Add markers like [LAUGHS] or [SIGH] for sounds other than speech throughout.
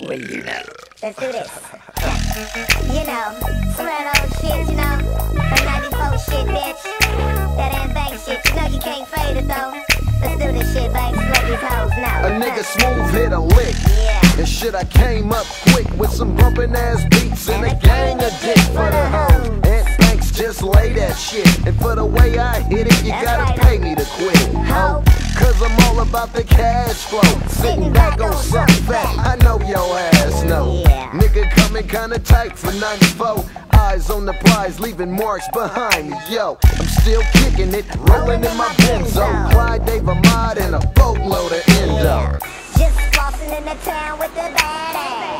Well, you know. Let's do this. you know, some of old shit, you know. That 94 shit, bitch. That ain't bank shit. You know you can't fade it, though. Let's do this shit, banks. Let these hoes know. A nigga smooth hit a lick. Yeah. And shit, I came up quick with some bumpin' ass beats and a gang of dick for the hoes. And Banks just lay that shit. And for the way I hit it, you That's gotta right. pay me to quit it. Ho. Cause I'm all about the cash flow. Sitting back on something fat, I know your ass know. Nigga coming kinda tight for 94. Eyes on the prize, leaving marks behind me. Yo, I'm still kicking it, rolling in my Benzo. Clyde Dave Ahmad and a boatload of endo. Just flossing in the town with the badass.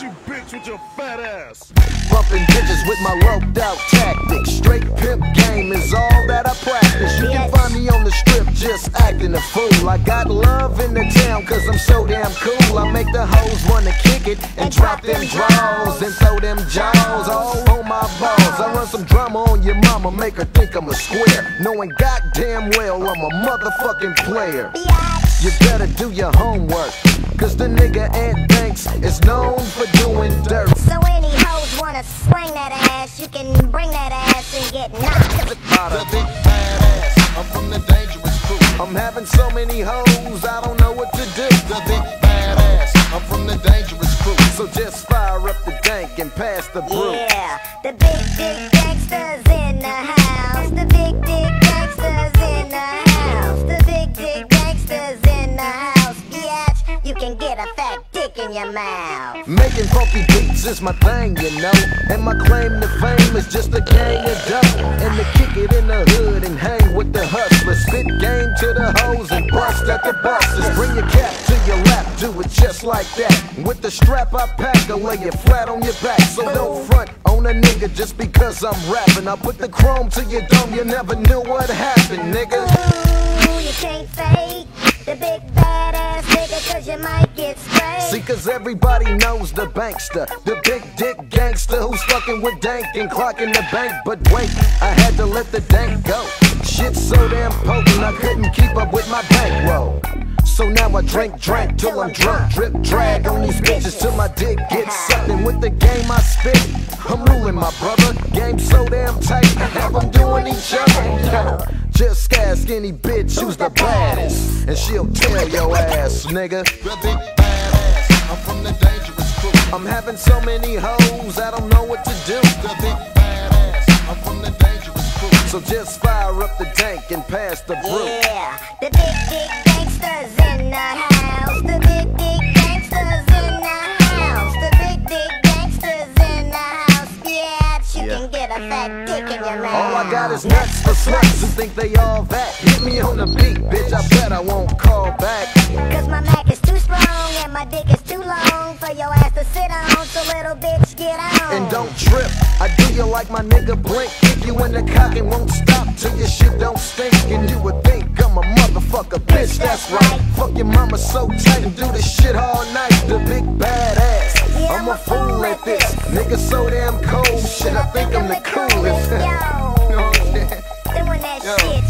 Not you bitch with your fat ass. Bumping bitches with my roped out tactics. Straight pimp game is all that I practice. You can find me on the strip just acting a fool. I got love in the town cause I'm so damn cool. I make the hoes wanna kick it and drop them draws and throw them jaws all on my balls. I run some drama on your mama, make her think I'm a square. Knowing goddamn well I'm a motherfucking player. Biatch. You better do your homework. Cause the nigga Ant Banks is known for doing dirt. So any hoes wanna swing that ass, you can bring that ass and get knocked. The big badass, I'm from the dangerous crew. I'm having so many hoes, I don't know what to do. The big badass, I'm from the dangerous crew. So just fire up the dank and pass the brew. Yeah, the big dick gangsters in your mouth. Making funky beats is my thing, you know. And my claim to fame is just a gang of dough. And to kick it in the hood and hang with the hustlers. Spit game to the hoes and bust at the buses. Bring your cap to your lap, do it just like that. With the strap I pack, I'll lay you flat on your back. So don't front on a nigga just because I'm rapping. I put the chrome to your dome, you never knew what happened, nigga. Ooh, you can't fake the big badass nigga cause you might get sprayed. See, cause everybody knows the bankster, the big dick gangster who's fucking with dank and clocking the bank. But wait, I had to let the dank go. Shit so damn potent, I couldn't keep up with my bankroll. So now I drink, drink till I'm drunk, drip, drag on these bitches till my dick gets sucked. And with the game I spit, I'm ruling my brother. Game so damn tight, I have them doing each other. Just ask any bitch who's the baddest, and she'll tell your ass, nigga. Badass, I'm from the dangerous crew. I'm having so many hoes, I don't know what to do. The big badass, I'm from the dangerous crew. So just fire up the tank and pass the brew. Yeah, the big dick gangsters in the house. The big dick gangsters in the house. The big dick you can a fat dick in your mouth. All I got is nuts for sluts who think they all that. Hit me on the beat, bitch, I bet I won't call back. Cause my Mac is too strong and my dick is too long for your ass to sit on. So little bitch, get on. And don't trip, I do you like my nigga Blink. Kick you in the cock and won't stop till your shit don't stink. And you would think I'm a motherfucker, bitch, that's right. Fuck your mama so tight and do this shit all night. The big badass, I'm a fool at this. Nigga so damn cold, shit, I think I'm the coolest. [LAUGHS] You know what I'm saying? Doing that shit,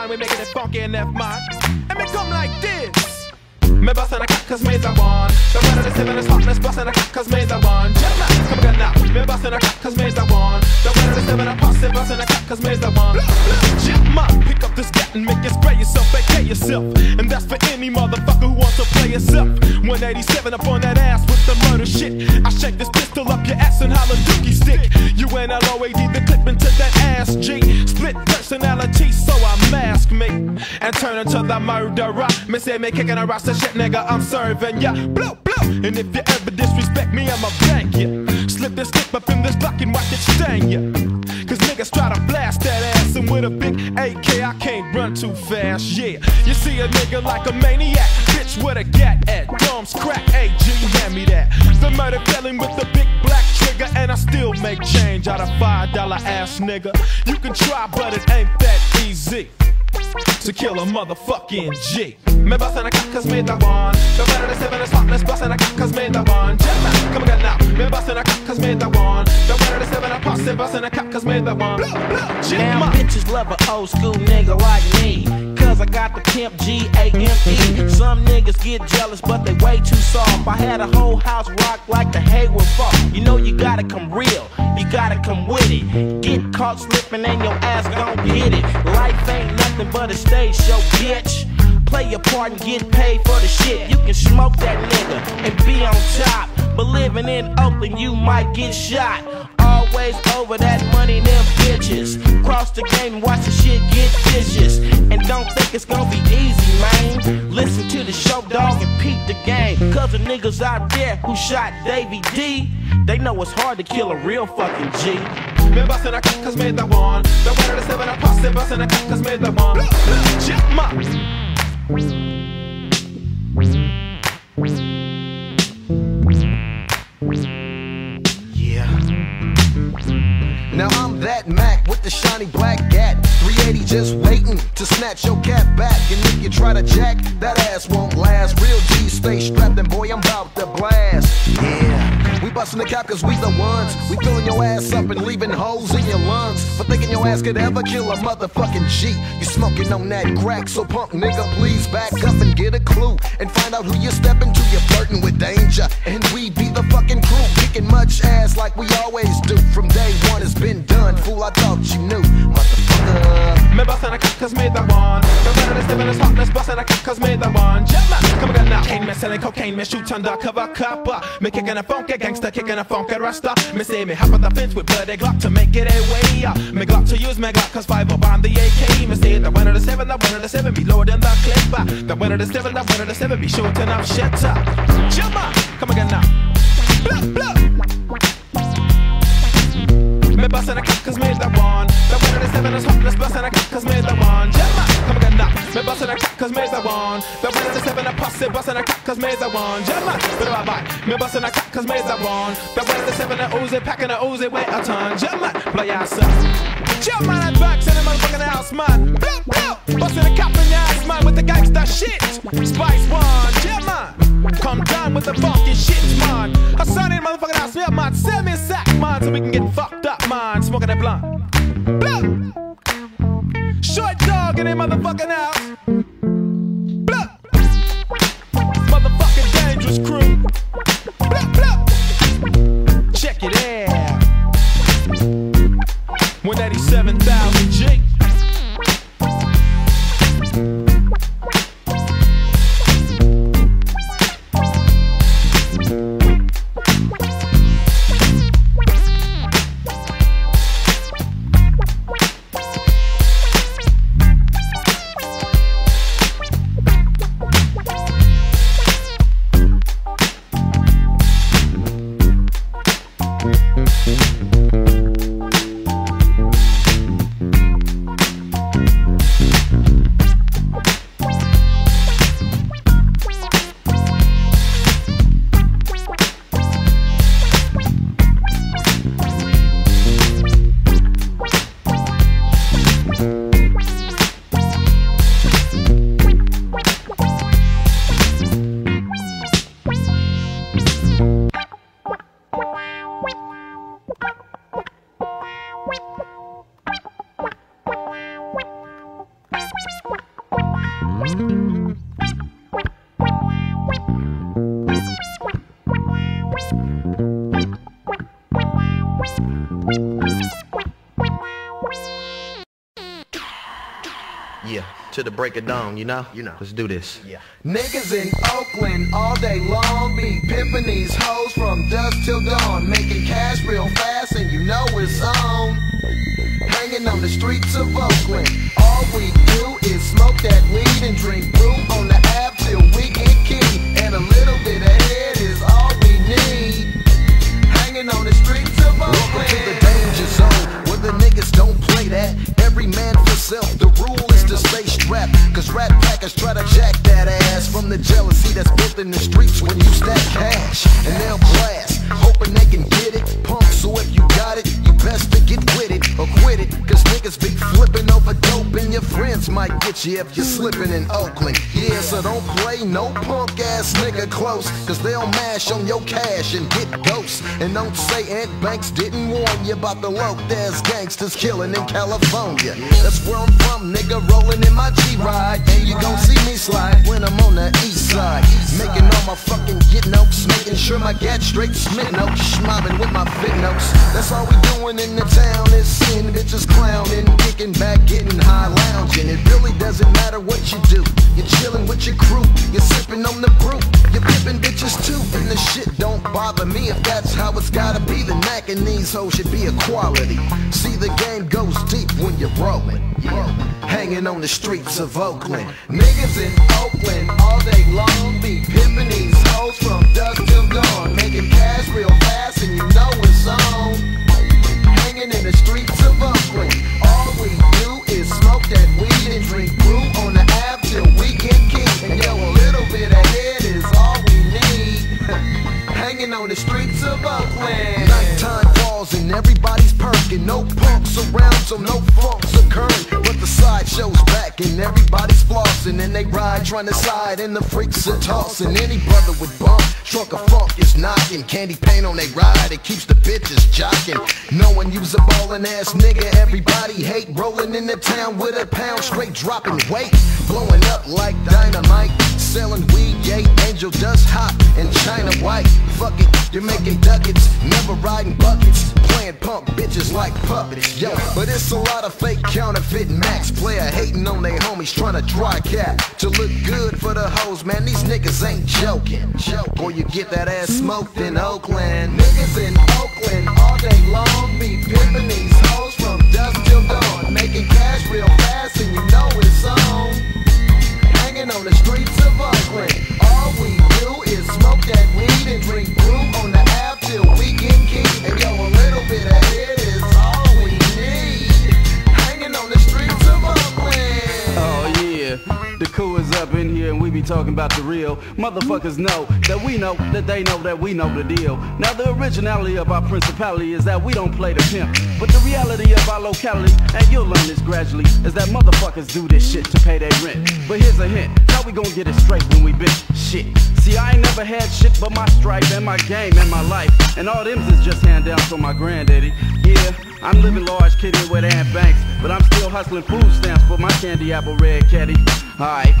man, we making it funky in F man. And me come like this. Me bust in a cut cause me's a one. The weather is seven is hotness, bust in a cut cause me's a one. Man, come again now. Me bust in a cut cause me's a one. The seven, I pass it, bust in a cut cause a one. Man, pick up this gat and make it spray yourself, vacate yourself. And that's for any motherfucker who wants to play yourself. 187 up on that ass with the murder shit. I shake this pistol up your ass and holla dookie stick. You and L-O-A-D, the clip into that ass G. Split personality, so I mask me and turn into the murderer. Miss me kicking a rasta shit, nigga, I'm serving ya. Blow, blow. And if you ever disrespect me, I'ma blank ya. Slip this slip up in this block and watch it stain ya. Niggas try to blast that ass and with a big AK, I can't run too fast, yeah. You see a nigga like a maniac, bitch with a gat at Dom's crack, AG, hand me that. The murder felon with the big black trigger, and I still make change out of five dollar ass nigga. You can try, but it ain't that easy to kill a motherfucking G. Me bust in a cause me the one. The better the seven is hot, let's bust in a cause me the one. Jetman, come again now. Me bust in a cause me the one. The better the seven, I pass it, bust a cause me the one. Now bitches love an old school nigga like me. Cause I got the pimp G A M E. Some niggas get jealous, but they way too soft. I had a whole house rock like the Hayward Fault. You know you gotta come real, you gotta come with it. Get caught slipping and your ass gon' get it. Life ain't nothing but a stage show, bitch. Play your part and get paid for the shit. You can smoke that nigga and be on top. But living in Oakland, you might get shot. Always over that money, them bitches. Cross the game and watch the shit get vicious. And don't think it's gonna be easy, man. Listen to the show, dog, and peep the game. Cause the niggas out there who shot Davy D, they know it's hard to kill a real fucking G. Me bust in a cut cause me the one. The better the seven, I pass it, bust in a cut cause me the one. Jetman. Now I'm that Mac with the shiny black gat. 380 just waiting to snatch your cat back. And if you try to jack, that ass won't last. Real G stay strapped and boy, I'm about to blast. Yeah, we busting the cap cause we the ones. We filling your ass up and leaving holes in your lungs. For thinking your ass could ever kill a motherfucking G. You smoking on that crack, so punk nigga, please back up and get a clue. And find out who you're stepping to. You're flirting with danger. And we be the fucking crew. Kicking much ass like we always do. From day one, it's been done. Fool, I thought you knew. Motherfucker. Me bust in a cut cause me the one. The better the seven is hot, let's bust in a cut cause me the one. Jetman, come again now. Cane me selling cocaine, me shoot undercover copper. Me kicking a funky gangster, kicking a funky rasta. Me say me hop on the fence with bloody Glock to make it a way. uh. Me Glock to use me Glock cause five up on the AK. Me say the one of the seven, the one of the seven be lower than the clip. uh. The one of the seven, the one of the seven be shooting up shit. Jetman, come again now. Blah, blah. Me bust in a cut cause me the one. The one of the seven is hot, let's bust a cut Me bust in a cut cause me the one. The of the seven a pussy bust in a cut cause me the one. Jetman, do I buy? Me bust in a cut cause me the one. The of the seven a Uzi, packing a Uzi with a ton. Jetman, blow your ass up. Jetman, that back in the motherfucking house, man. Blow, blow. Bust in a cap in your ass, man, with the gangsta shit. Spice 1, Jetman. Come down with the funky shit, man. I son in motherfucking house, yeah, man. Send me a sack, man, so we can get fucked up, man. Smoking that blunt. Blunt. Short in that motherfucking house. Break of dawn, you know? You know. Let's do this. Yeah. Niggas in Oakland all day long be pimping these hoes from dusk till dawn, making cash real fast, and you know it's on. Hanging on the streets of Oakland, all we do is smoke that weed and drink brew on the app Rat packers try to jack that ass from the jealousy that's built in the streets when you stack cash. And they'll blast, hoping they can get it. Pump, so if you got it, you best to get with it or quit it. And your friends might get you if you're slipping in Oakland. Yeah, so don't play no punk ass nigga close. Cause they'll mash on your cash and get ghosts. And don't say Ant Banks didn't warn you about the low there's gangsters killing in California. That's where I'm from, nigga, rolling in my G-Ride. And you gon' see me slide when I'm on the east side. Making all my fucking get notes, making sure my gat straight smit notes. Mobbing with my fit notes. That's all we doing in the town is seeing bitches if that's how it's gotta be. The knack in these hoes should be equality. See, the game goes deep when you're rolling. Hanging on the streets of Oakland. Niggas in Oakland all day long be pimping these hoes from dusk till dawn. Making cash real fast, and you know it's on. Hanging in the streets of Oakland. All we do is smoke that weed and drink brew on On the streets of Oakland. Nighttime falls and everybody's perking. No punks around, so no funks occurring. But the side shows back and everybody's flossing. And they ride trying to side and the freaks are tossing. Any brother with bump, trunk of funk is knocking. Candy paint on they ride, it keeps the bitches jocking. Knowing you's a ballin' ass nigga, everybody hate. Rolling in the town with a pound straight dropping weight. Blowing up like dynamite. Selling weed, yay, angel dust hot and China white. Fuck it, you're making ducats, never riding buckets. Playing punk bitches like puppets, yo. But it's a lot of fake counterfeit max player hating on they homies trying to dry cap to look good for the hoes, man. These niggas ain't joking. Or you get that ass smoked in Oakland. Niggas in Oakland all day long be pimping these hoes from dusk till dawn, making cash real fast, and you know it's on hanging on the streets of Oakland. All we do is smoke that weed and drink brew on the app till we get key. And yo, talking about the real. Motherfuckers know that we know that they know that we know the deal. Now the originality of our principality is that we don't play the pimp. But the reality of our locality, and you'll learn this gradually, is that motherfuckers do this shit to pay their rent. But here's a hint, how we gonna get it straight when we bitch shit? See, I ain't never had shit but my stripe and my game and my life. And all them's is just hand down from my granddaddy. Yeah, I'm living large, kidding with Ant Banks, but I'm still hustling food stamps for my candy apple red caddy. Alright,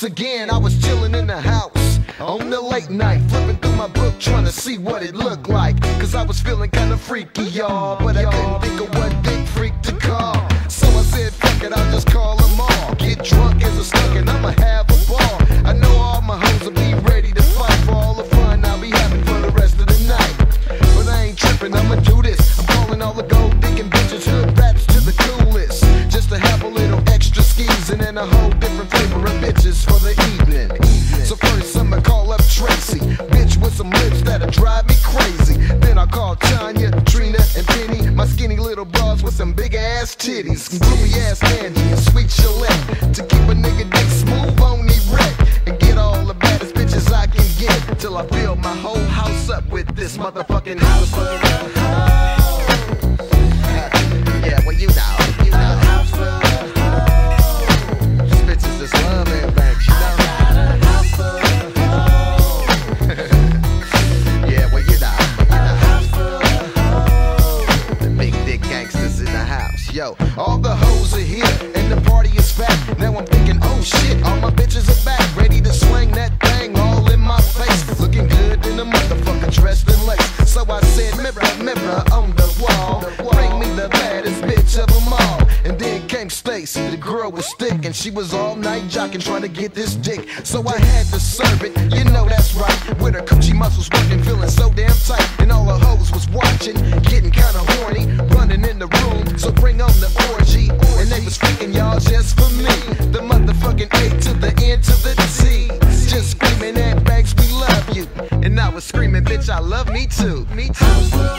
Once again, I was chilling in the house on the late night, flipping through my book, trying to see what it looked like. Cause I was feeling kinda freaky, y'all, but I couldn't think of what big freak to call. So I said, fuck it, I'll just call them all. Get drunk as a skunk and I'ma have Tracy. Bitch with some lips that'll drive me crazy. Then I call Tanya, Trina, and Penny. My skinny little bras with some big ass titties. Groovy ass candy and sweet chalet. To keep a nigga dick smooth on erect. And get all the baddest bitches I can get. Till I fill my whole house up with this motherfucking house. was thick and she was all night jocking trying to get this dick. So I had to serve it, you know that's right. With her coochie muscles working, feeling so damn tight. And all the hoes was watching, getting kinda horny, running in the room. So bring on the orgy. And they was freaking y'all just for me. The motherfucking A to the N to the T. Just screaming at bags, we love you. And I was screaming, bitch, I love me too. Me too.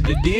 the deal.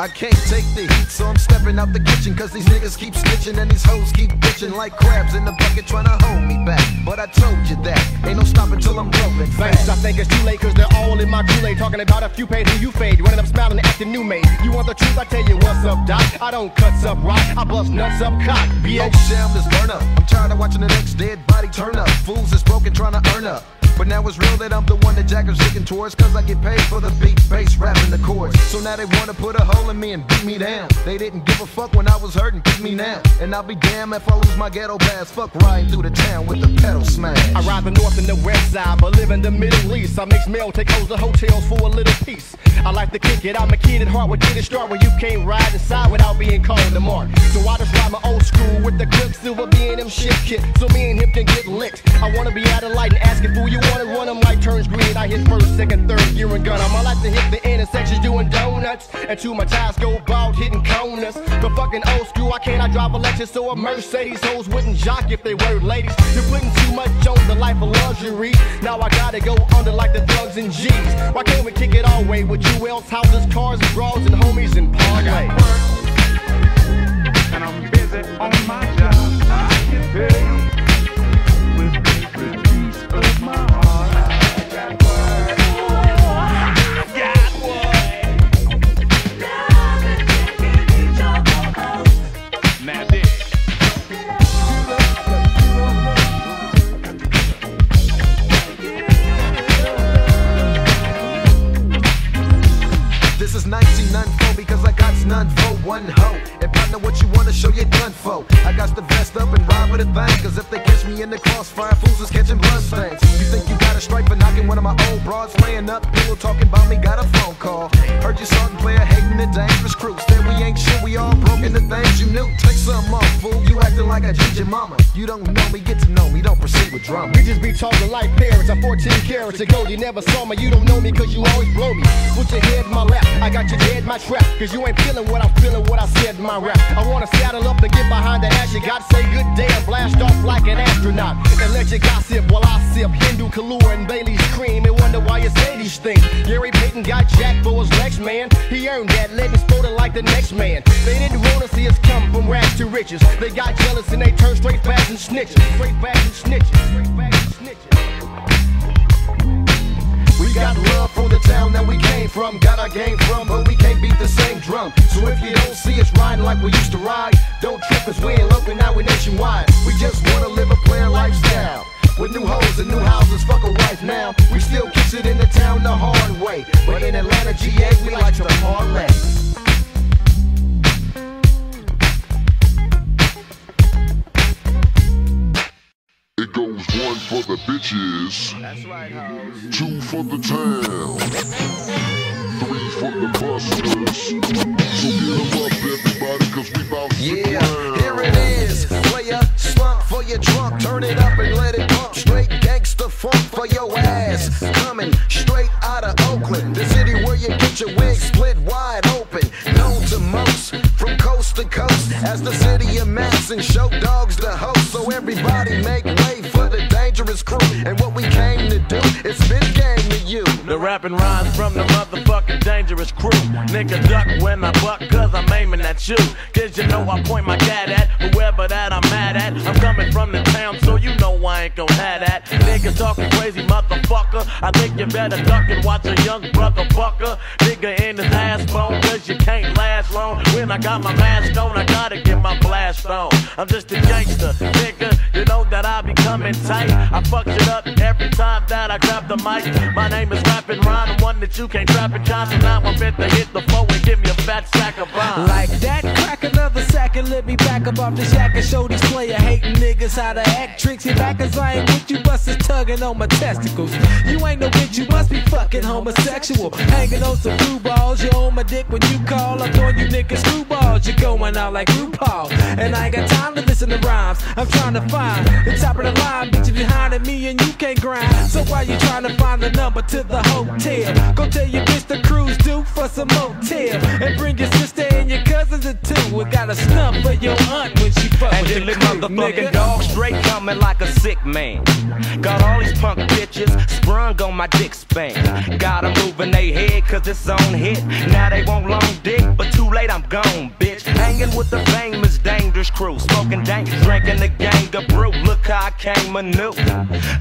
I can't take the heat, so I'm stepping out the kitchen. Cause these niggas keep snitching and these hoes keep bitching like crabs in the bucket trying to hold me back. But I told you that, ain't no stopping till I'm rolling Thanks, I think it's too late cause they're all in my Kool-Aid Talking about a few paid who you fade Running up smiling acting new made You want the truth, I tell you what's up, doc I don't cuts up rock, I bust nuts up cock, Oh, bitch sham, this burn up. I'm tired of watching the next dead body turn up. Fools is broken trying to earn up. But now it's real that I'm the one that Jackers looking towards Cause I get paid for the beat, bass, rapping the chords So now they wanna put a hole in me and beat me down They didn't give a fuck when I was hurting, beat me now And I'll be damned if I lose my ghetto pass Fuck riding through the town with the pedal smash I ride the north and the west side, but live in the Middle East. I mix mail, take hoes to hotels for a little piece. I like to kick it, I'm a kid at heart, what did it start when you can't ride inside without being called the mark. So I just ride my old school with the Quicksilver B&M shit kit, so me and him can get licked. I wanna be out of light and asking for you wanna run them like turns green. I hit first, second, third gear and gun 'em. I like to hit the intersections doing donuts, and to my tires go bald hitting corners. The fucking old school, I can't I drive a Lexus or a Mercedes. Hoes wouldn't jock if they were ladies. You're putting too much on the life of luxury. Now I gotta go under like the thugs and G's. Why can't we kick it all way with jewels, houses, cars, and bras, and homies and parlay? and I'm busy on my job. I get paid got the vest up and ride with a thing. Cause if they catch me in the crossfire, fools is catching blood stains. You think you got a stripe for knocking one of my old broads laying up, pillow talking about me, got a phone call. Heard you starting player hating the dangerous crew. Said we ain't shit, we all broken the things you knew. Take some off, fool. You acting like a ginger mama. You don't know me, get to know me, don't proceed with drama. We just be talking like parents. I'm 14 carats ago. You never saw me. You don't know me cause you always blow me. Put your head my lap. I got you dead, my trap. Cause you ain't feeling what I'm feeling, what I said my rap. I wanna saddle up and get behind the ass. You got to say good day and blast off like an astronaut. And let you gossip while I sip Hindu Kahlua and Bailey's cream. And wonder why you say these things. Gary Payton got jacked for his next man. He earned that, let me sport it like the next man. They didn't wanna see us come from rags to riches. They got jealous and they turned straight back and snitches. Straight back and snitches. Straight back and snitches. Got love for the town that we came from, got our game from, but we can't beat the same drum. So if you don't see us riding like we used to ride, don't trip cause we ain't local, now we nationwide. We just wanna live a player lifestyle. With new hoes and new houses, fuck a wife now. We still kiss it in the town the hard way. But in Atlanta, GA, we like to parlay. Goes one for the bitches, two for the town, three for the busters. So get 'em up, everybody, cause we bout to Yeah, clown. here it is. Player slump for your drunk. Turn it up and let it pump. Straight gangsta funk for your ass. Coming straight out of Oakland, the city where you get your wig split wide open. Known to most from coast to coast as the city of Max and show dogs the host. So everybody make And what we came to do spit game to you. The rapping rhymes from the motherfucking dangerous crew. Nigga duck when I buck, cause I'm aiming at you. Cause you know I point my gat at whoever that I'm mad at. I'm coming from the town, so you know I ain't gon' have that. Niggas talking crazy, motherfucker. I think you better duck and watch a young brother fucker. Nigga in his ass bone, cause you can't last long. When I got my mask on, I gotta get my blast on. I'm just a gangster, nigga. You know that I be coming tight. I fuck it up every time that I grab the mic. My name is Rappin' Ron, one that you can't trap in Johnson. Now I'm fit to hit the floor and give me a fat sack of bombs. Like that, sack and let me back up off the shack and show these player hating niggas how to act. Tricks back cause I ain't with you busters tugging on my testicles. You ain't no bitch, you must be fucking homosexual. Hanging on some blue balls, you on my dick when you call. I'm throwing you niggas screwballs, you're going out like RuPaul. And I ain't got time to listen to rhymes. I'm trying to find the top of the line, bitches behind me and you can't grind. So why you trying to find the number to the hotel? Go tell your bitch the cruise due for some motel. And bring your sister and your cousins in too. We got a snub for your aunt when she fuck And with the crew, motherfucking nigga. dog straight coming like a sick man. Got all these punk bitches sprung on my dick span. Got Got 'em moving they head cause it's on hit. Now they want long dick, but too late I'm gone, bitch. Hanging with the famous dangerous crew. Smoking dank, drinking the gang of brew. Look how I came anew.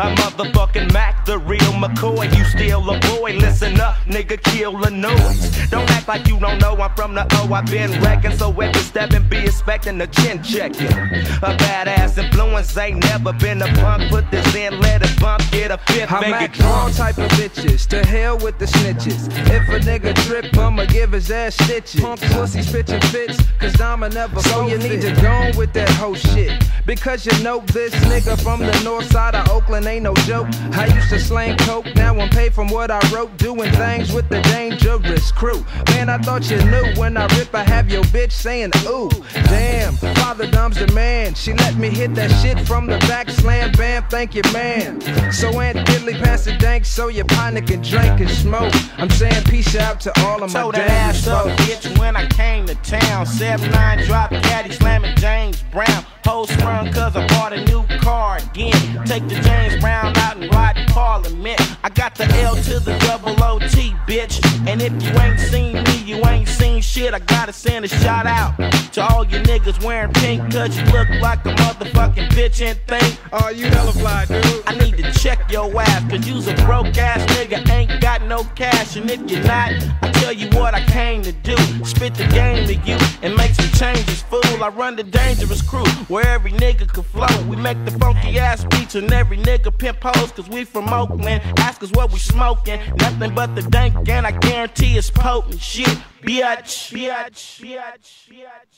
A motherfucking Mac, the real McCoy. You still a boy, listen up, nigga, kill the noise. Don't act like you don't know I'm from the O. I've been wrecking, so every step and be expecting the chin checking. A badass influence ain't never been a punk. Put this in, let it bump, get a fifth, I make it all type of bitches. To hell with the snitches. If a nigga trip, I'ma give his ass stitches. Pump pussies, pitching fits, cause I'ma never So you need to go on with that whole shit. Because you know this nigga from the north side of Oakland ain't no joke. I used to slang coke, now I'm paid from what I wrote. Doing things with the dangerous crew. Man, I thought you knew when I rip, I have your bitch saying, ooh, damn. Father Dom's the man. She let me hit that shit from the back, slam, bam, thank you, man. So Ant Diddley pass the dank so your partner can drink and smoke. I'm saying peace out to all of my Told that damn ass up, bitch, when I came to town. 7-9 drop caddy, slamming James Brown. Post run cause I bought a new car again. Take the James Brown out and ride in Parliament. I got the L to the double OT, bitch. And if you ain't seen me, you ain't seen shit. I gotta send a shout out to all you niggas wearing pink cause you look like a motherfucking bitch and think. Oh, you hella fly, dude. I need to check your ass, cause you's a broke ass nigga, ain't got no cash. And if you're not, I tell you what I came to do. Spit the game to you and make some changes, fool. I run the dangerous crew where every nigga can flow. We make the funky ass beats and every nigga pimp hoes, cause we from Oakland. Ask us what we smoking, nothing but the dank, and I guarantee it's potent shit. Biatch, biatch, biatch, biatch.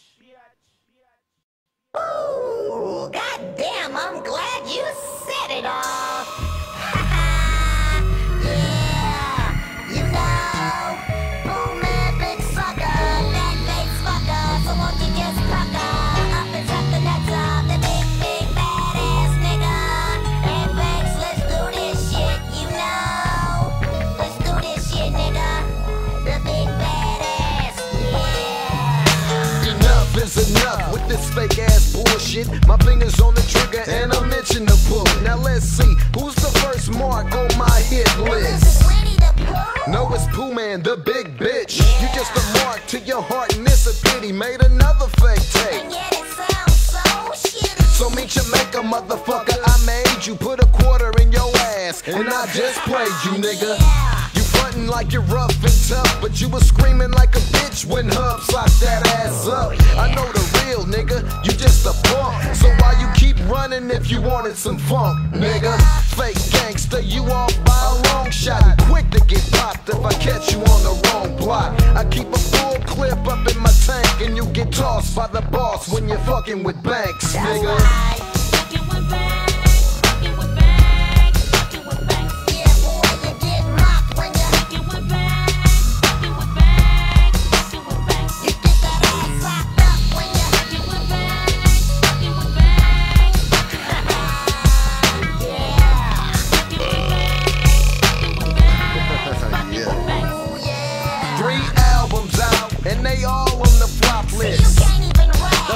Ooh, goddamn, I'm glad you said it all. [LAUGHS] yeah, you know, boom fucker. So won't you just up and the the big, big badass nigga? And let's do this shit, you know. Let's do this shit, nigga. The big badass, yeah. Enough is enough with this fake ass bullshit. My fingers on the trigger and I'm itching the pull. Now let's see who's the first mark on my hit list. No, it's Pooh Man, the big bitch. You just a mark to your heart, and it's a pity. Made another fake tape. And yet it sounds So shitty. So meet maker, motherfucker. I made you put a quarter in your ass, and I just played you, nigga. You like you're rough and tough, but you was screaming like a bitch when Hub socked that ass up. I know the real nigga, you just a punk. So why you keep running if you wanted some funk, nigga? Fake gangster, you off by a long shot. Quick to get popped if I catch you on the wrong block. I keep a full clip up in my tank, and you get tossed by the boss when you're fucking with banks, nigga.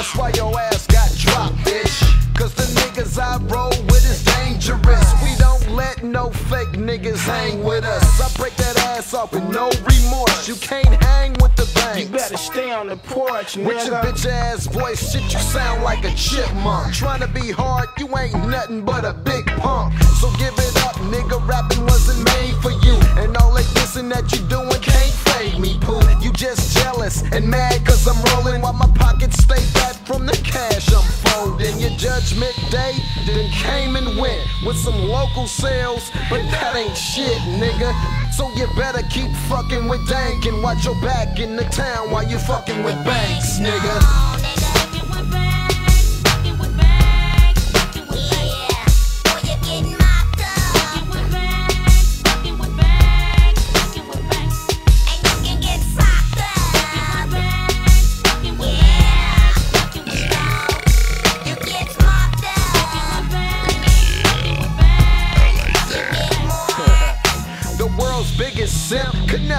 That's why your ass got dropped, bitch. Cause the niggas I roll with is dangerous. We don't let no fake niggas hang with us. I break that ass off with no remorse. You can't hang with the banks. You better stay on the porch, nigga. With your bitch ass voice, shit, you sound like a chipmunk. Trying to be hard, you ain't nothing but a big punk. So give it up, nigga. Rapping wasn't made for you. And all that dissing that you doing can't fade me, Pooh. You just jealous and mad cause I'm rolling while my pockets stay fat from the cash I'm folding. Your judgment day then came and went with some local sales, but that ain't shit, nigga. So you better keep fucking with Dank and watch your back in the town while you fucking with banks, nigga.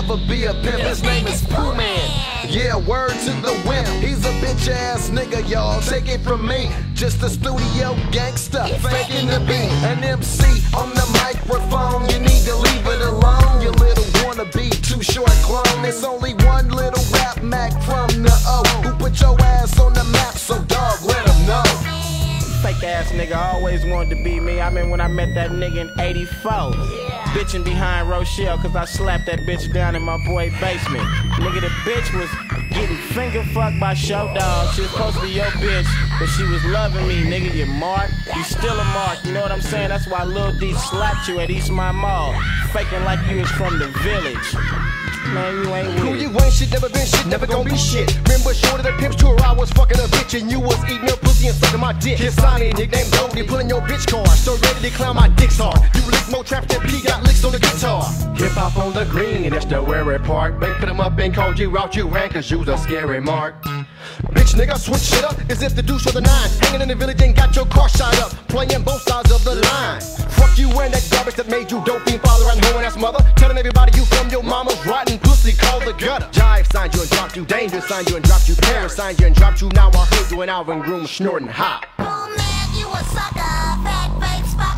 Never be a pimp. His name is Pooh Man. Yeah, word to the wimp. He's a bitch ass nigga, y'all. Take it from me. Just a studio gangster, faking the beat. An MC on the microphone. You need to leave it alone. You little wanna be too short clone. There's only one little rap Mac from the O who put your ass on the map. So dog, let him. Fake ass nigga always wanted to be me. I mean, when I met that nigga in 84. Bitching behind Rochelle, cause I slapped that bitch down in my boy basement. Nigga, the bitch was getting finger fucked by Show Dog. She was supposed to be your bitch, but she was loving me, nigga. You mark, you still a mark. You know what I'm saying? That's why Lil D slapped you at Eastmont Mall, faking like you was from the village. Man, you ain't Who you ain't shit, never been shit, never gonna be shit. Remember shorty the pimps tour, I was fucking a bitch and you was eating her pussy and sucking my dick. His Sonny, nickname Goldie, pulling your bitch car. So ready to clown my dick's hard. You lick more traps than P got licks on the guitar. Hip hop on the green, that's the weary part. They put him up and called you out, you ran cause you's a scary mark. Bitch nigga, switch shit up is if the douche was the nine. Hanging in the village and got your car shot up. Playing both sides of the line. Fuck you and that garbage that made you dope dopey father and hoe and ass mother. Telling everybody you from your mama's rotten pussy called the gutter. Jive signed you and dropped you. Dangerous signed you and dropped you. Paris signed you and dropped you. Now I heard you and Alvin Groom snorting hot. Oh man, you a sucker, fat face fucker.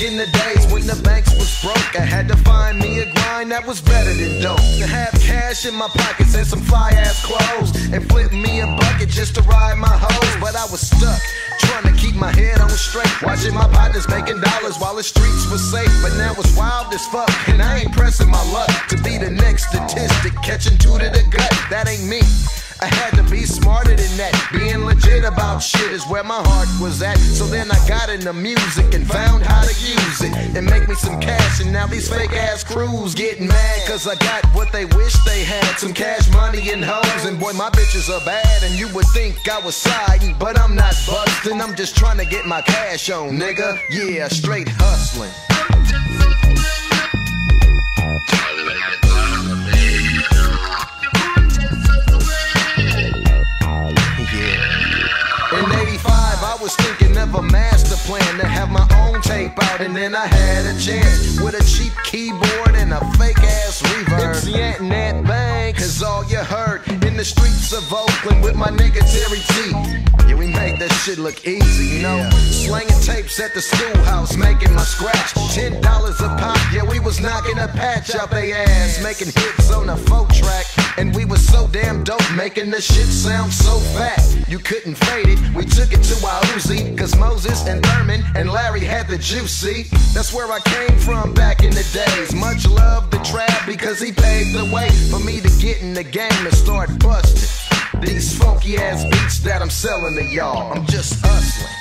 In the days when the banks was broke, I had to find me a grind that was better than dope. To have cash in my pockets and some fly ass clothes, and flip me a bucket just to ride my hoes. But I was stuck, trying to keep my head on straight, watching my partners making dollars while the streets were safe. But now it's wild as fuck, and I ain't pressing my luck to be the next statistic, catching two to the gut. That ain't me. I had to be smarter than that. Being legit about shit is where my heart was at. So then I got into music and found how to use it and make me some cash. And now these fake ass crews getting mad cause I got what they wish they had. Some cash money and hoes. And boy, my bitches are bad. And you would think I was siding, but I'm not busting. I'm just trying to get my cash on, nigga. Yeah, straight hustling. Was thinking of a master plan to have my own tape out, and then I had a chance with a cheap keyboard and a fake ass reverb. It's the Internet Bank is all you heard the streets of Oakland with my nigga Terry T. Yeah, we make that shit look easy, you know. Slanging tapes at the schoolhouse, making my scratch. Ten dollars a pop, yeah, we was knocking a patch out they ass, making hits on a folk track. And we was so damn dope, making the shit sound so fat. You couldn't fade it. We took it to our Uzi, cause Moses and Thurman and Larry had the juice, see? That's where I came from back in the days. Much love to Trav because he paved the way for me to get in the game and start busting. These funky ass beats that I'm selling to y'all, I'm just hustling.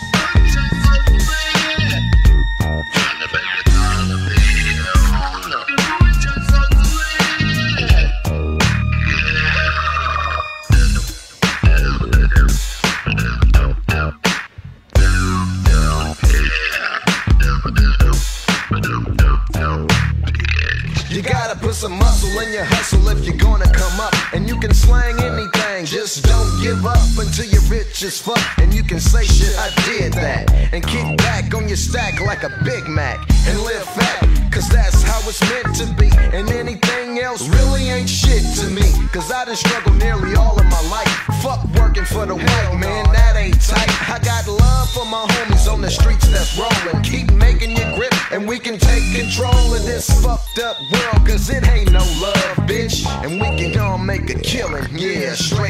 Rich as fuck. And you can say shit, I did that. And kick back on your stack like a Big Mac. And live fat, cause that's how it's meant to be. And anything else really ain't shit to me. Cause I done struggled nearly all of my life. Fuck working for the white man, that ain't tight. I got love for my homies on the streets that's rolling. Keep making your grip, and we can take control of this fucked up world. Cause it ain't no love, bitch. And we can all make a killing, yeah, straight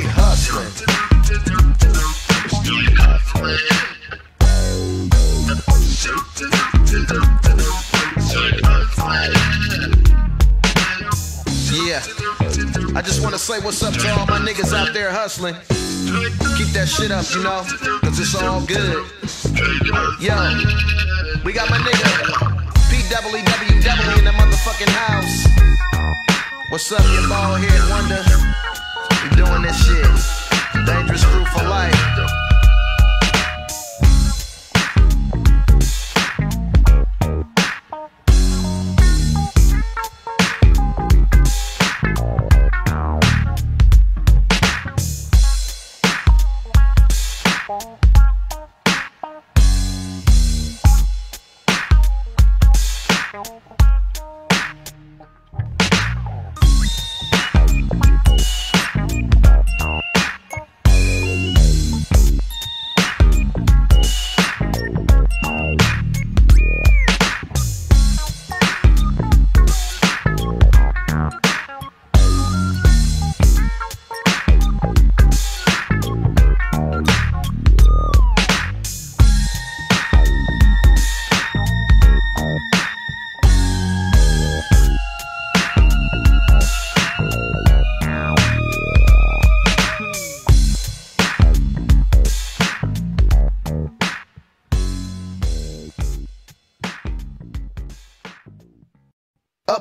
hustling. Keep that shit up, you know, cause it's all good. Yo, we got my nigga PWWW in the motherfucking house. What's up, you bald head wonder? We doing this shit. Dangerous crew for life. available.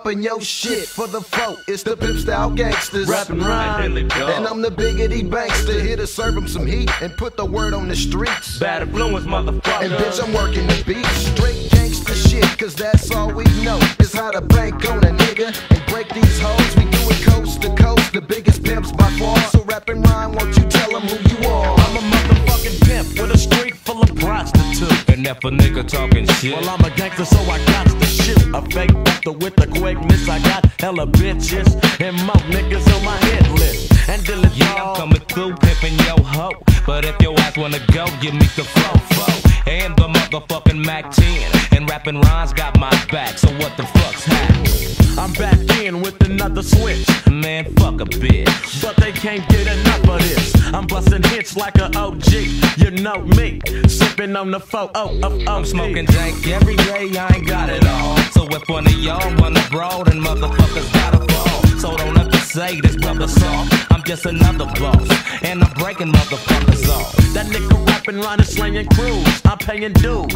Up in your shit for the folk, it's the pimp style gangsters. Rapping Ron. And I'm the biggity bankster, here to serve 'em some heat and put the word on the streets. Bad influence, motherfucker. And bitch, I'm working the beat. Straight gangster shit, cause that's all we know. Is how to bank on a nigga and break these hoes. We do it coast to coast, the biggest pimps by far. So Rapping Ron, won't you tell 'em who you are? I'm a motherfucking pimp with a street full of prostitutes. And if a nigga talking shit, Well, I'm a gangster, so I got the shoot. A fake doctor with the quickness. I got hella bitches and more niggas on my hit list. And Dylan, yeah, I'm coming through pimping yo ho. But if your ass wanna go, give me the fofo and the motherfucking Mac 10. And Rapping Ron's got my back, so what the fuck's happening? I'm back in with another switch. Man, fuck a bitch. But they can't get enough of this. I'm busting hits like a OG. You know me, sipping on the foe. Oh, oh, oh, I'm smoking dank every day, I ain't got it if one of y'all wanna brawl, then motherfuckers gotta fall. So don't ever say this brother soft. I'm just another boss, and I'm breaking motherfuckers off. That nigga rapping, running, slaying crews. I'm paying dues.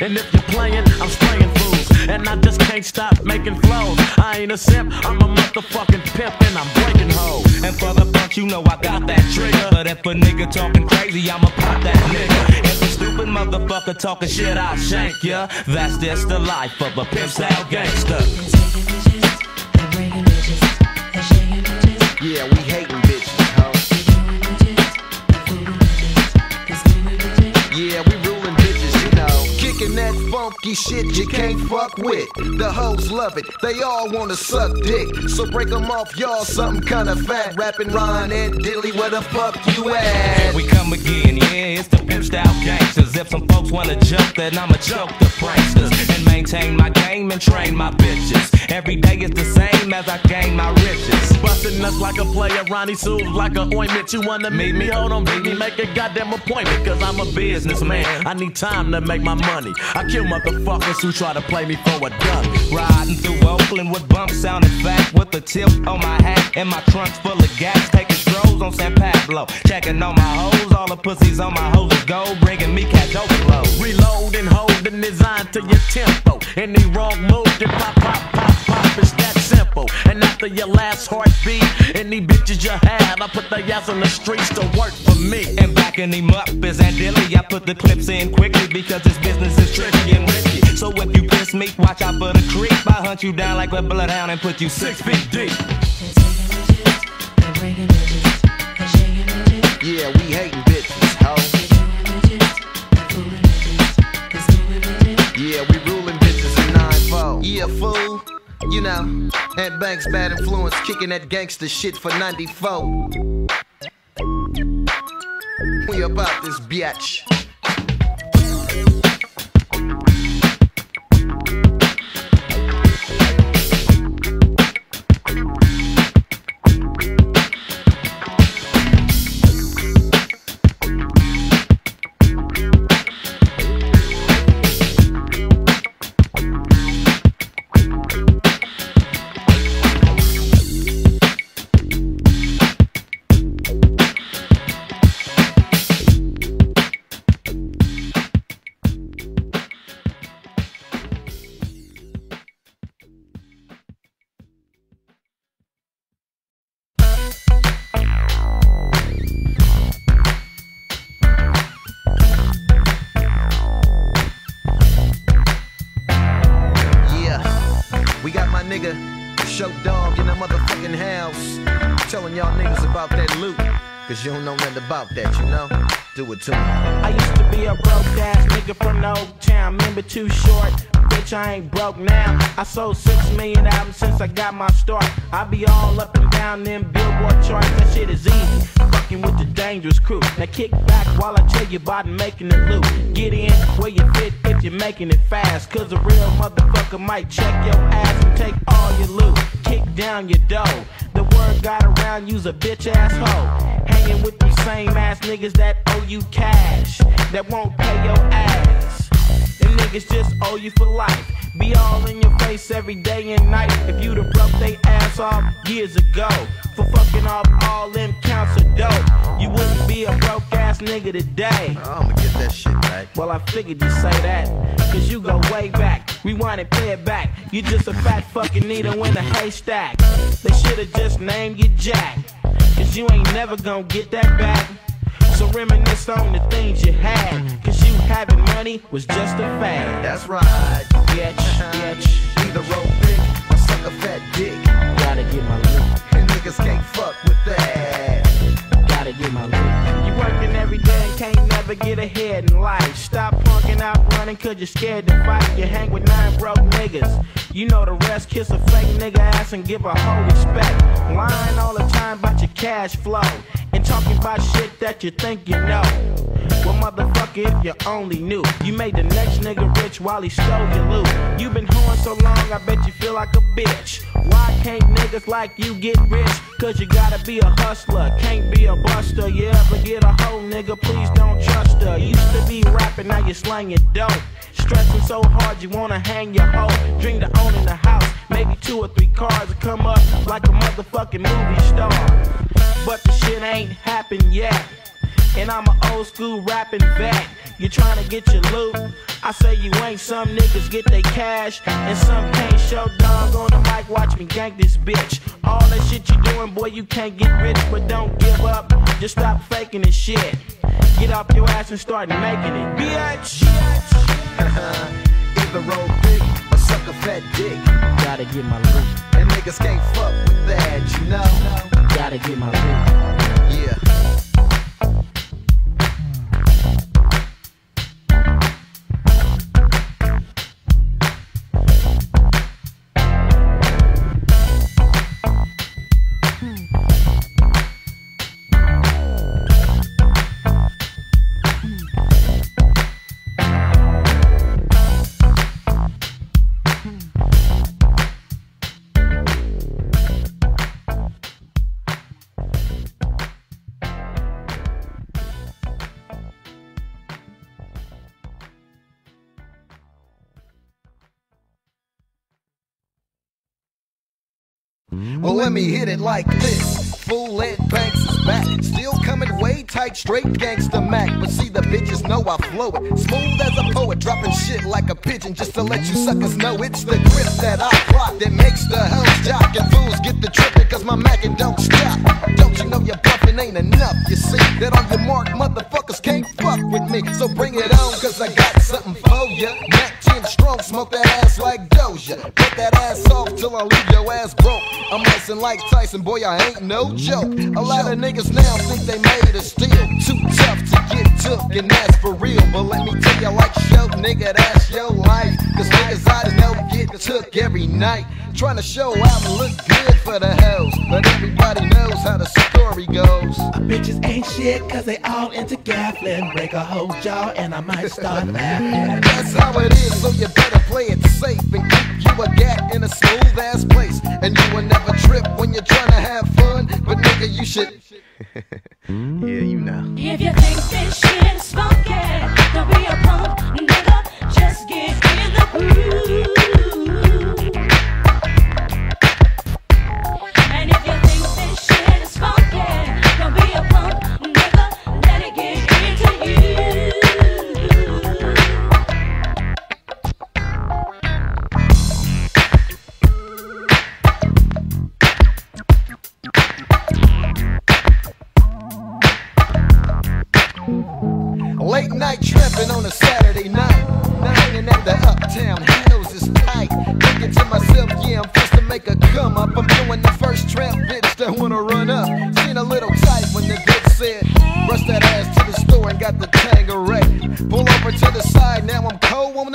And if you're playing, I'm spraying fools. And I just can't stop making flows. I ain't a simp, I'm a motherfucking pimp, and I'm breaking hoes. And for the punch, you know I got that trigger. But if a nigga talking crazy, I'ma pop that nigga. If stupid motherfucker talking shit, I'll shank ya. That's just the life of a pimp style gangster. That funky shit you can't fuck with. The hoes love it, they all wanna suck dick. So break 'em off, y'all, something kinda fat. Rapping Ron and Diddley, where the fuck you at? We come again, yeah, it's the pimp style gangsters. If some folks wanna jump, then I'ma choke the pranksters. And maintain my game and train my bitches. Every day is the same as I gain my riches. Busting us like a player, Ronnie Soothes like a ointment. You wanna meet me? Hold on, baby, make a goddamn appointment. Cause I'm a businessman. I need time to make my money. I kill motherfuckers who try to play me for a dummy. Riding through Oakland with bumps sounding fat with the tip on my hat and my trunks full of gas. Taking strolls on San Pablo, checking on my hoes. All the pussies on my hoes is gold, bringing me cash overload. Reload and hold and design to your tempo. Any wrong move, then pop, pop, simple. And after your last heartbeat, any bitches you had, I put the ass on the streets to work for me. And backing him up is Diddley. I put the clips in quickly because this business is tricky and risky. So if you piss me, watch out for the creep. I hunt you down like a bloodhound and put you six feet deep. Yeah, we hating bitches, ho. Yeah, we ruling bitches in 9-4. Yeah, fool. You know, Ant Banks bad influence, kicking that gangster shit for 94. We about this bitch. Do it to me. I used to be a broke ass nigga from old town. Remember too short? Bitch, I ain't broke now. I sold six million albums since I got my start. I be all up and down them billboard charts. That shit is easy. Fucking with the dangerous crew. Now kick back while I tell you about making it loot. Get in where you fit if you're making it fast. Cause a real motherfucker might check your ass and take all your loot. Kick down your dough. The word got around, you's a bitch asshole. Hanging with them same ass niggas that owe you cash, that won't pay your ass. Them niggas just owe you for life. Be all in your face every day and night. If you'd have broke they ass off years ago for fucking off all them counts of dope, you wouldn't be a broke ass nigga today. I'ma get that shit back. Well, I figured you'd say that. Cause you go way back. Rewind and play it back. You just a fat fucking needle in a haystack. They should've just named you Jack. Cause you ain't never gonna get that back. So reminisce on the things you had. Cause you having money was just a fad. That's right. Bitch, bitch. Uh-huh. Either roll big or suck a fat dick. Gotta get my loot. And niggas can't fuck with that. Gotta my loot. You working every day and can't never get ahead in life. Stop punking out running cause you're scared to fight. You hang with nine broke niggas. You know the rest, kiss a fake nigga ass and give a whole respect. Lying all the time about your cash flow. Talking about shit that you think you know. Well, motherfucker, if you only knew. You made the next nigga rich while he stole your loot. You been hoeing so long, I bet you feel like a bitch. Why can't niggas like you get rich? Cause you gotta be a hustler, can't be a buster. You ever get a hoe, nigga, please don't trust her. Used to be rapping, now you slanging dope. Stressing so hard you wanna hang your hoe. Dream to own in the house, maybe two or three cars come up like a motherfucking movie star. But the shit ain't happened yet. And I'm an old school rapping vet. You trying to get your loot? I say you ain't. Some niggas get they cash, and some can't Short Dog on the mic. Watch me gank this bitch. All that shit you doing, boy, you can't get rich, but don't give up. Just stop faking this shit. Get off your ass and start making it, bitch. [LAUGHS] Either roll big or suck a fat dick. Gotta get my loot. And niggas can't fuck with that, you know? Gotta get my loot. Me hit it like this. Full Ant Banks is back. Still coming way tight, straight gangster Mac. But see, the bitches know I flow it. Smooth as a poet, dropping shit like a pigeon just to let you suckers know it's the grip that I plot that makes the hoes jock. And fools get the tripping cause my Mac and don't stop. Don't you know your bluffing ain't enough? You see, that on your mark, motherfuckers can't fuck with me. So bring it on cause I got something for ya. Mac 10 strong, smoke that ass like Doja. Put that ass off till I leave your ass broke. I'm icing like Tyson, boy, I ain't no joke. A lot of niggas now think they made a steal. Too tough to get took, and that's for real. But let me tell you like show, nigga, that's your life. Cause niggas I know get took every night. Trying to show out and look good for the hoes. But everybody knows how the story goes. Uh, bitches ain't shit cause they all into gaffling. Break a whole jaw and I might start laughing. [LAUGHS] That's how it is, so you better play it safe and keep you a gat in a smooth ass place. And you will never trip when you're trying to have fun. But nigga, you should. [LAUGHS] yeah, you know.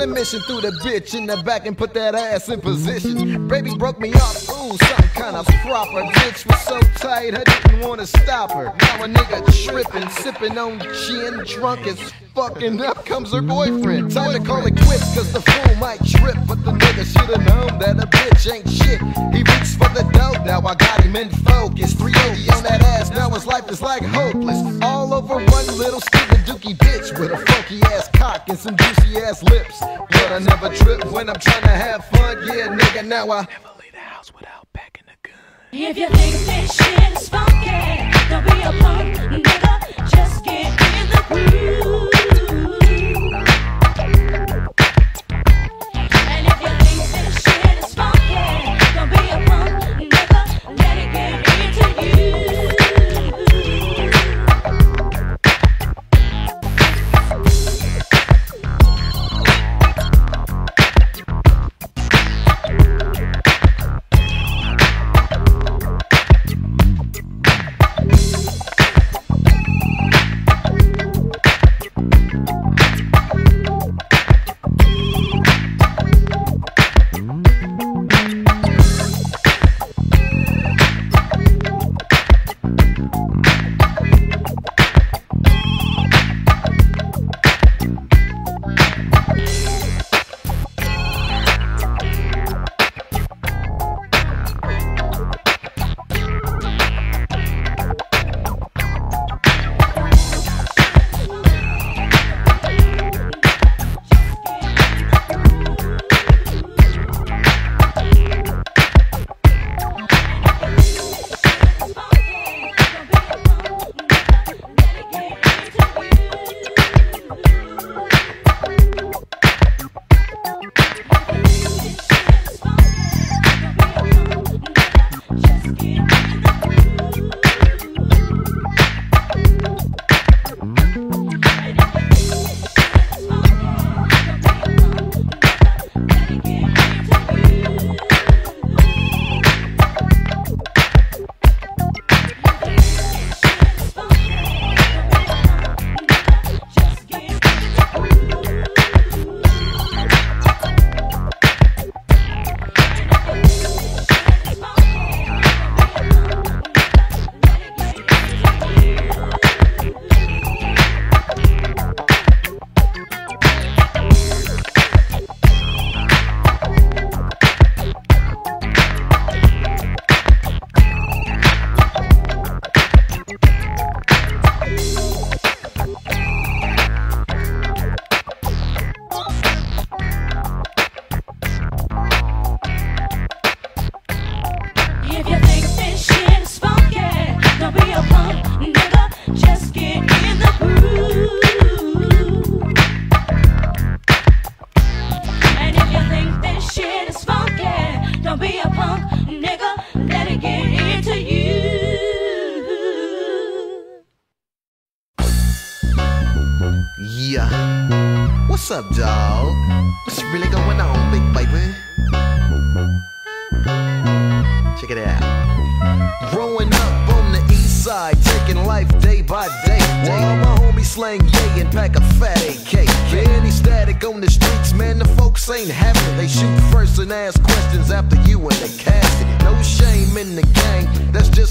The mission through the bitch in the back and put that ass in position. Baby broke me off, ooh, something kind of proper. Bitch was so tight, I didn't wanna stop her. Now a nigga tripping, sipping on gin, drunk as fucking up comes her boyfriend. Time to call it quits, cause the fool might trip. But the nigga should've known that a bitch ain't shit. He reached for the dope, now I got him in focus. 380 on that ass, now his life is like hopeless. All over one little stupid dookie bitch with a funky ass cock and some juicy ass lips. But I never trip when I'm trying to have fun, yeah, nigga, now I. Never leave the house without packing a gun. If you think this shit is funky, don't be a punk, nigga. Just get in the groove.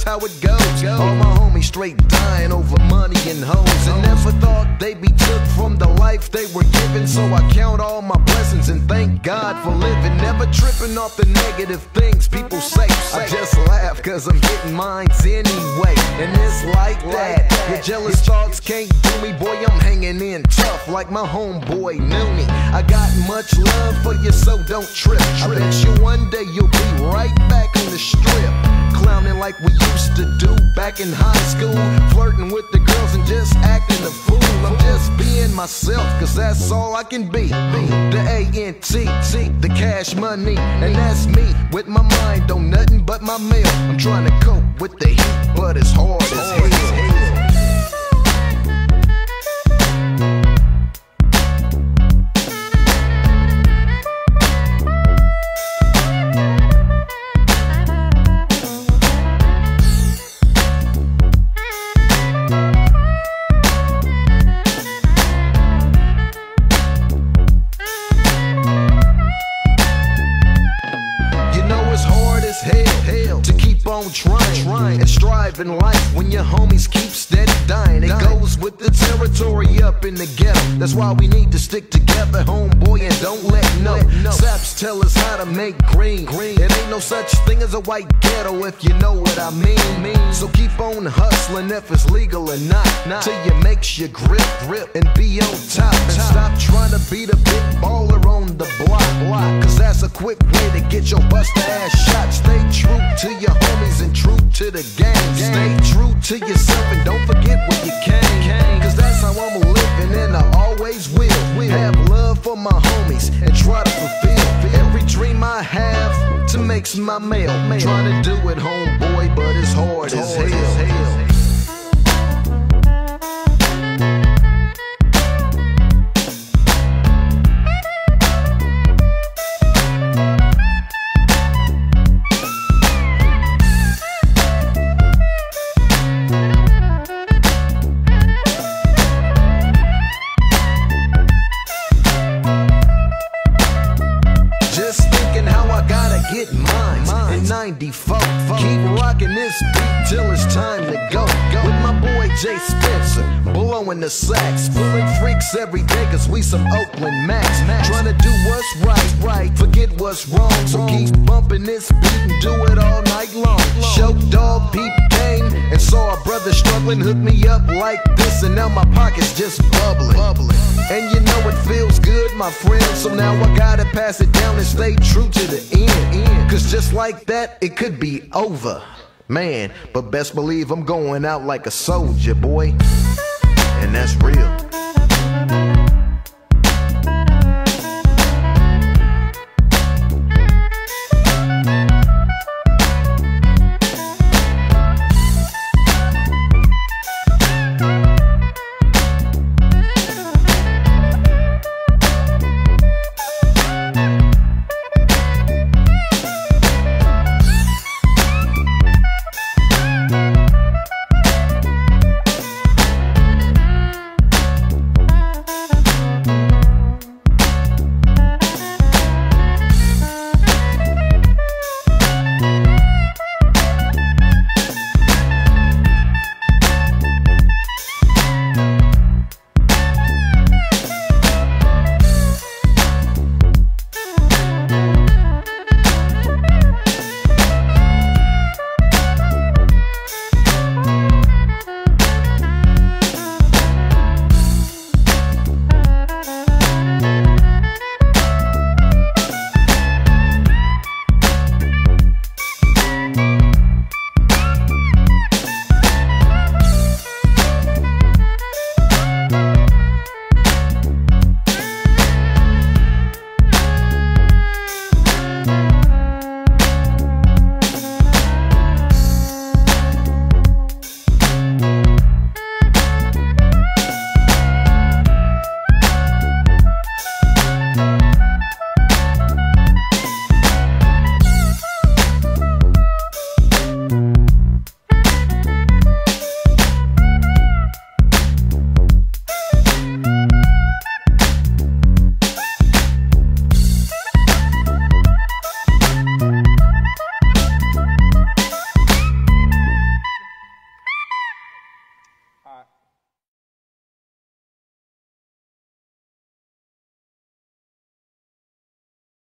How it goes. All my homies straight dying over money and hoes. And never thought they'd be took from the life they were given. So I count all my blessings and thank God for living. Never tripping off the negative things people say. I just laugh cause I'm getting mines anyway. And it's like that. Your jealous thoughts can't do me, boy. I'm hanging in tough like my homeboy knew. I got much love for you, so don't trip. I bet you one day you'll be right back on the strip. Clowning like we used to do back in high school. Flirting with the girls and just acting a fool. I'm just being myself, cause that's all I can be. The A-N-T, T, the cash money. And that's me with my mind on nothing but my mail. I'm trying to cope with the heat, but it's hard as hell. In life when your homies keep steady dying. It goes with the territory up in the ghetto. That's why we need to stick together, homeboy, and don't let no. Saps tell us how to make green. green. It ain't no such thing as a white ghetto if you know what I mean. So keep on hustling if it's legal or not. Till you makes your grip, grip, and be on top. And stop trying to be the big baller on the block. block. Cause that's a quick way to get your buster ass shot. Stay true the gang. Stay true to yourself and don't forget where you came. Cause that's how I'm living and I always will. Have love for my homies and try to fulfill every dream I have to makes my mail. Trying to do it, homeboy, but it's hard as hell. Just Pulling every day cause we some Oakland Max. Trying to do what's right, right, forget what's wrong. So keep bumping this beat and do it all night long. Short Dog peep game and saw a brother struggling. Hooked me up like this and now my pocket's just bubbling. And you know it feels good, my friend. So now I gotta pass it down and stay true to the end. Cause just like that, it could be over. Man, but best believe I'm going out like a soldier, boy. And that's real.